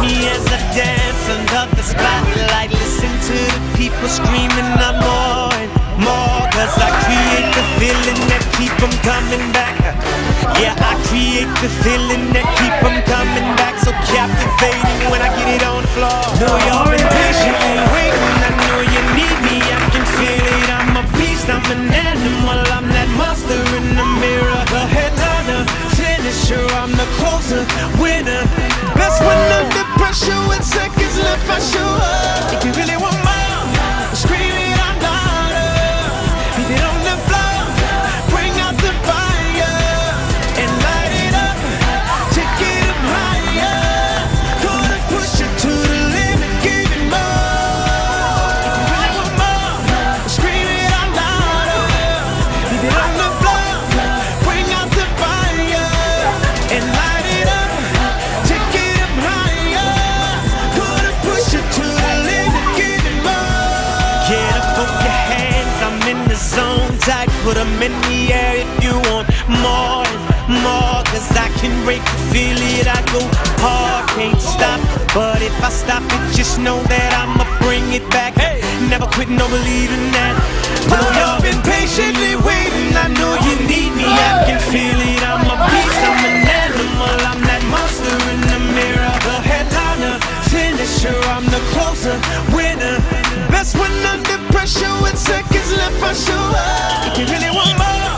me as I dance under the spotlight. Listen to the people screaming, I'm more and more. Cause I create the feeling that keep them coming back. Yeah, I create the feeling that keep them coming back. So captivating when I get it on the floor. Know you're impatiently waiting. I know you need me. I can feel it. I'm a beast. I'm an animal. I'm that monster in the mirror. The headliner, finisher. I'm the closer, pressure with seconds left. I show up. Get up off your hands. I'm in the zone. Tight. Put 'em in the air if you want more and more. Cause I can break it, feel it. I go hard, can't stop. But if I stop it, just know that I'ma bring it back. Hey, never quit, no believing that. Know you've been patiently waiting. I know you need me. I can feel it. I'm a beast. I'm an animal. I'm that monster in the mirror. The headliner, finisher. I'm the closer, winner. Best when under pressure with seconds left. I show up. You really want more,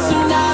tonight